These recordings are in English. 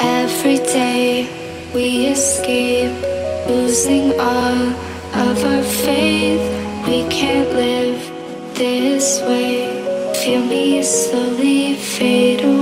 Every day we escape, losing all of our faith. We can't live this way. Feel me slowly fade away.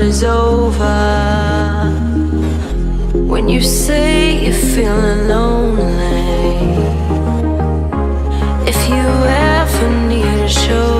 what is over. When you say you're feeling lonely, if you ever need a shoulder.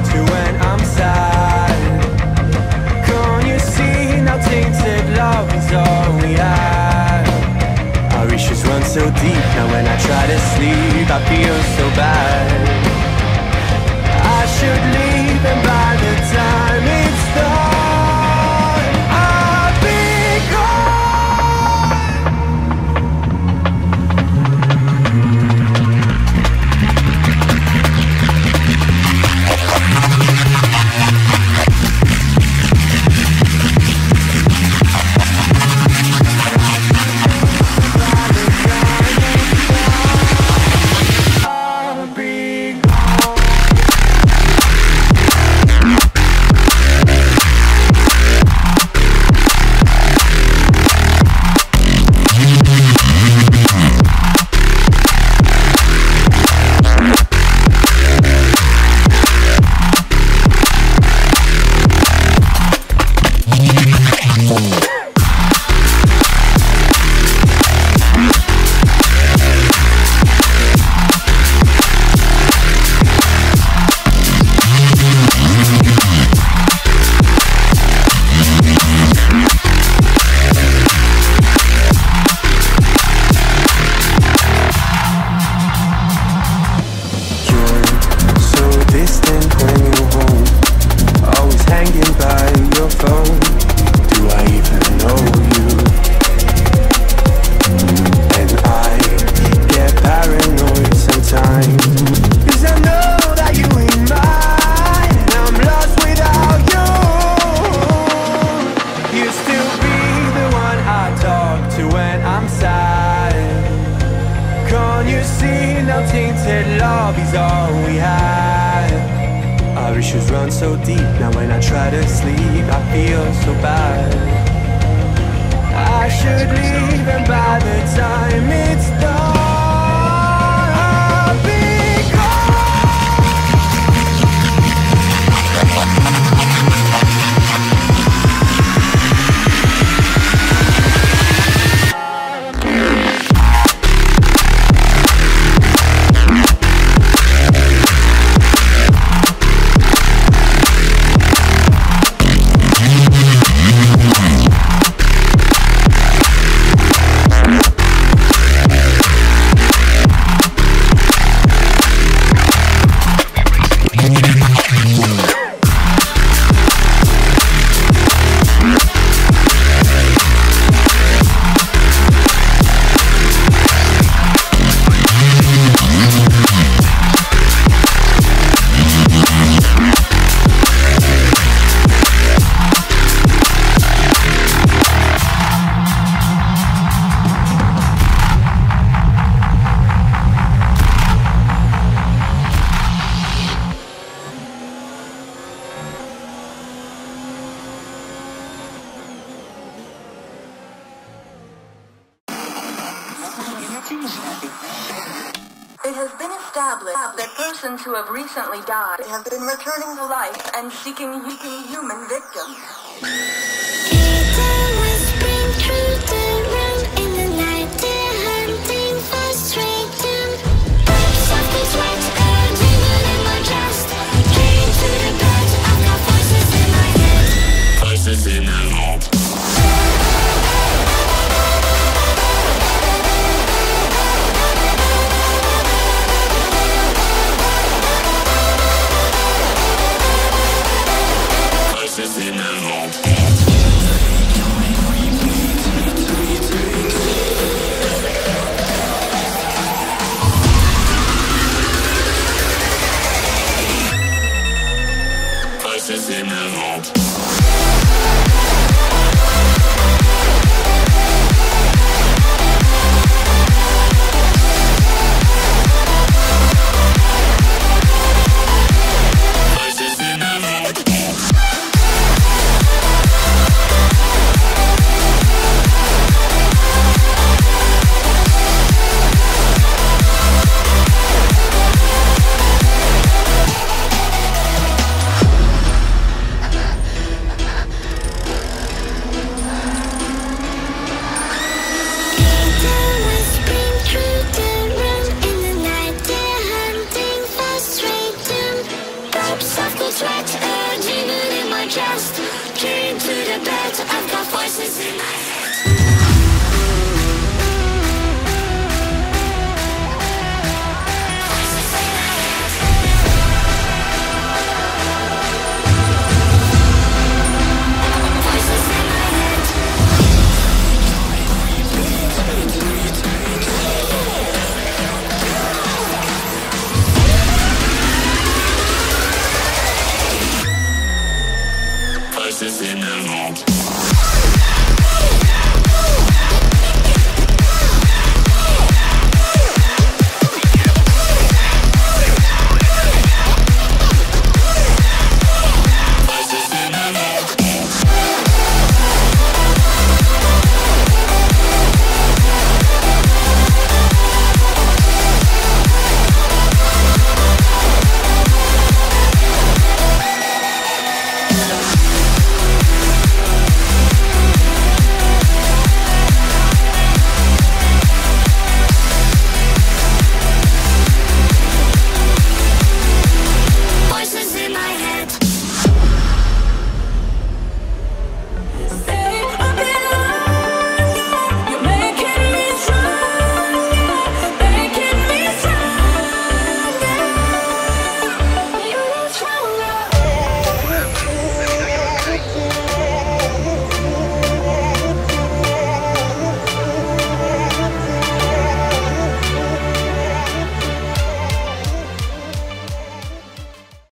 so deep now when I try to sleep I feel so bad. I should leave feel so bad. I should leave and by the time it's done It has been established that persons who have recently died have been returning to life and seeking human victims. lost Came to the bed, I've got voices. in my head